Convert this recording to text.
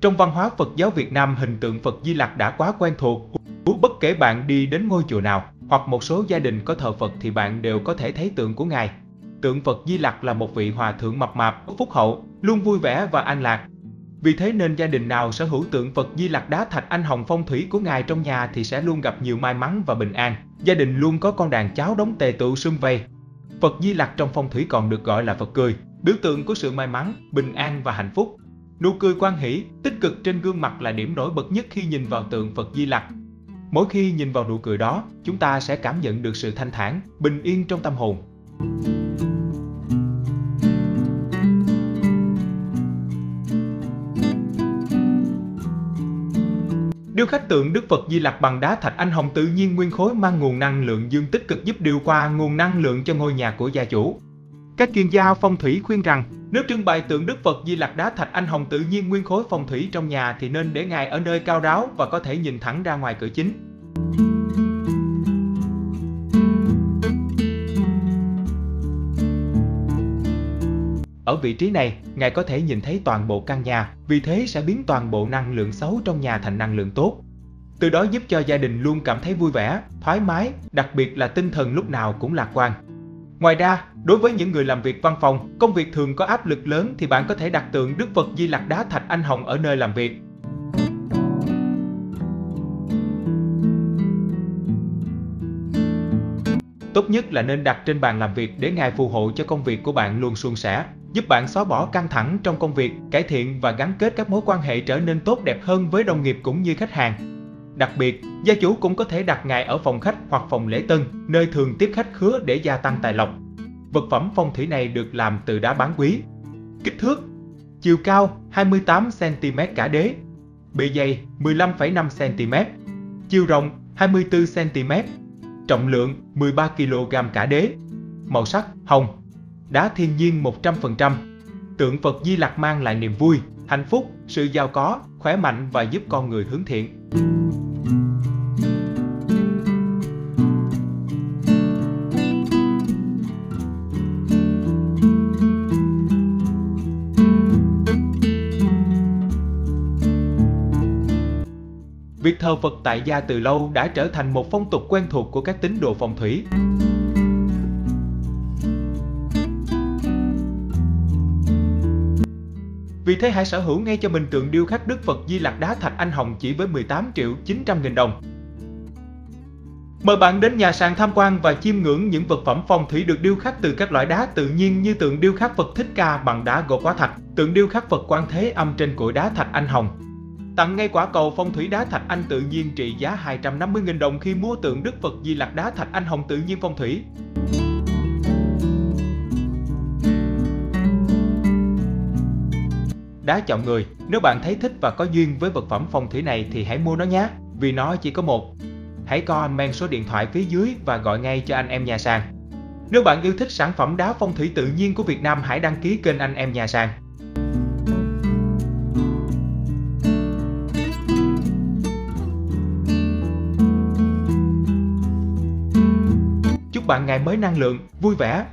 Trong văn hóa Phật giáo Việt Nam, hình tượng Phật Di Lặc đã quá quen thuộc. Bất kể bạn đi đến ngôi chùa nào, hoặc một số gia đình có thờ Phật thì bạn đều có thể thấy tượng của Ngài. Tượng Phật Di Lặc là một vị hòa thượng mập mạp, phúc hậu, luôn vui vẻ và an lạc. Vì thế nên gia đình nào sở hữu tượng Phật Di Lặc đá thạch anh hồng phong thủy của Ngài trong nhà thì sẽ luôn gặp nhiều may mắn và bình an. Gia đình luôn có con đàn cháu đóng tề tựu sum vầy. Phật Di Lặc trong phong thủy còn được gọi là Phật cười, biểu tượng của sự may mắn, bình an và hạnh phúc. Nụ cười quan hỷ, tích cực trên gương mặt là điểm nổi bật nhất khi nhìn vào tượng Phật Di Lặc. Mỗi khi nhìn vào nụ cười đó, chúng ta sẽ cảm nhận được sự thanh thản, bình yên trong tâm hồn. Điêu khắc tượng Đức Phật Di Lặc bằng đá thạch anh hồng tự nhiên nguyên khối mang nguồn năng lượng dương tích cực giúp điều qua nguồn năng lượng cho ngôi nhà của gia chủ. Các chuyên gia phong thủy khuyên rằng, nếu trưng bày tượng Đức Phật Di Lặc đá thạch anh hồng tự nhiên nguyên khối phong thủy trong nhà thì nên để ngài ở nơi cao ráo và có thể nhìn thẳng ra ngoài cửa chính. Ở vị trí này, ngài có thể nhìn thấy toàn bộ căn nhà, vì thế sẽ biến toàn bộ năng lượng xấu trong nhà thành năng lượng tốt. Từ đó giúp cho gia đình luôn cảm thấy vui vẻ, thoải mái, đặc biệt là tinh thần lúc nào cũng lạc quan. Ngoài ra, đối với những người làm việc văn phòng, công việc thường có áp lực lớn thì bạn có thể đặt tượng Đức Phật Di Lặc đá thạch anh hồng ở nơi làm việc. Tốt nhất là nên đặt trên bàn làm việc để ngài phù hộ cho công việc của bạn luôn suôn sẻ, giúp bạn xóa bỏ căng thẳng trong công việc, cải thiện và gắn kết các mối quan hệ trở nên tốt đẹp hơn với đồng nghiệp cũng như khách hàng. Đặc biệt, gia chủ cũng có thể đặt ngài ở phòng khách hoặc phòng lễ tân, nơi thường tiếp khách khứa để gia tăng tài lộc. Vật phẩm phong thủy này được làm từ đá bán quý. Kích thước Chiều cao 28cm cả đế Bề dày 15,5cm Chiều rộng 24cm Trọng lượng 13kg cả đế Màu sắc hồng Đá thiên nhiên 100% Tượng Phật Di Lặc mang lại niềm vui, hạnh phúc, sự giàu có, khỏe mạnh và giúp con người hướng thiện. Việc thờ Phật tại gia từ lâu đã trở thành một phong tục quen thuộc của các tín đồ phong thủy. Vì thế hãy sở hữu ngay cho mình tượng điêu khắc Đức Phật Di Lặc đá thạch anh hồng chỉ với 18 triệu 900 nghìn đồng. Mời bạn đến nhà sàn tham quan và chiêm ngưỡng những vật phẩm phong thủy được điêu khắc từ các loại đá tự nhiên như tượng điêu khắc Phật Thích Ca bằng đá gỗ quá thạch, tượng điêu khắc Phật Quan Thế Âm trên cội đá thạch anh hồng. Tặng ngay quả cầu phong thủy đá thạch anh tự nhiên trị giá 250.000 đồng khi mua tượng Đức Phật Di Lặc đá thạch anh hồng tự nhiên phong thủy. Đá chọn người, nếu bạn thấy thích và có duyên với vật phẩm phong thủy này thì hãy mua nó nhé, vì nó chỉ có một. Hãy comment số điện thoại phía dưới và gọi ngay cho anh em nhà sàn. Nếu bạn yêu thích sản phẩm đá phong thủy tự nhiên của Việt Nam hãy đăng ký kênh anh em nhà sàn. bạn ngày mới năng lượng, vui vẻ.